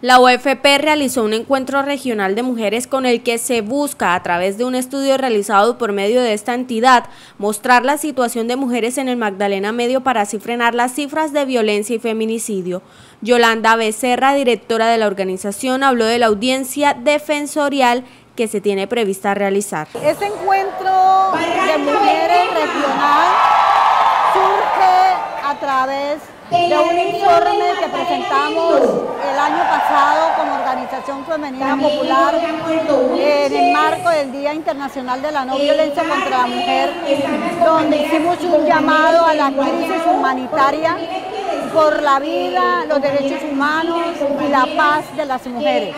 La UFP realizó un encuentro regional de mujeres con el que se busca, a través de un estudio realizado por medio de esta entidad, mostrar la situación de mujeres en el Magdalena Medio para así frenar las cifras de violencia y feminicidio. Yolanda Becerra, directora de la organización, habló de la audiencia defensorial que se tiene prevista realizar. Este encuentro de mujeres regional surge a través de un informe que presentamos el año pasado como Organización Femenina Popular en el marco del Día Internacional de la No Violencia contra la Mujer, donde hicimos un llamado a la crisis humanitaria por la vida, los derechos humanos y la paz de las mujeres.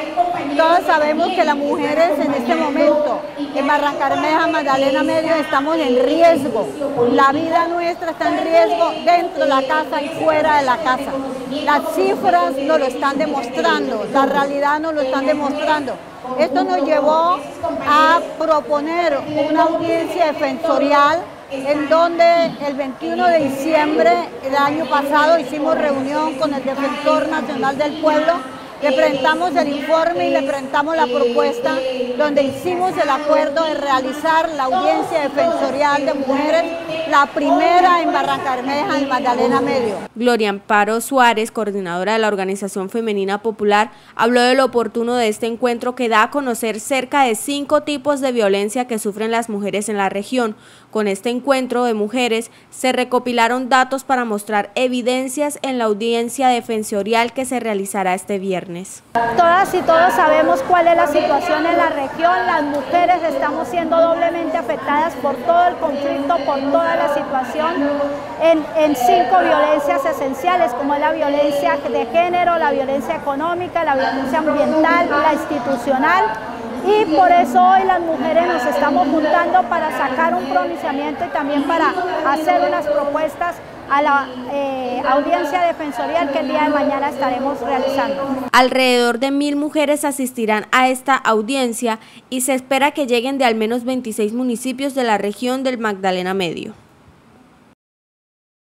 Todos sabemos que las mujeres en este momento en Barrancarmeja, Magdalena Medio, estamos en riesgo. La vida nuestra está en riesgo dentro de la casa y fuera de la casa. Las cifras nos lo están demostrando, la realidad nos lo están demostrando. Esto nos llevó a proponer una audiencia defensorial en donde el 21 de diciembre del año pasado hicimos reunión con el Defensor Nacional del Pueblo le presentamos el informe y le presentamos la propuesta donde hicimos el acuerdo de realizar la audiencia defensorial de mujeres, la primera en Barranca Bermeja, en Magdalena Medio. Gloria Amparo Suárez, coordinadora de la Organización Femenina Popular, habló de lo oportuno de este encuentro que da a conocer cerca de cinco tipos de violencia que sufren las mujeres en la región. Con este encuentro de mujeres se recopilaron datos para mostrar evidencias en la audiencia defensorial que se realizará este Todas y todos sabemos cuál es la situación en la región, las mujeres estamos siendo doblemente afectadas por todo el conflicto, por toda la situación, en, en cinco violencias esenciales, como la violencia de género, la violencia económica, la violencia ambiental, la institucional, y por eso hoy las mujeres nos estamos juntando para sacar un pronunciamiento y también para hacer unas propuestas a la eh, audiencia defensorial que el día de mañana estaremos realizando. Alrededor de mil mujeres asistirán a esta audiencia y se espera que lleguen de al menos 26 municipios de la región del Magdalena Medio.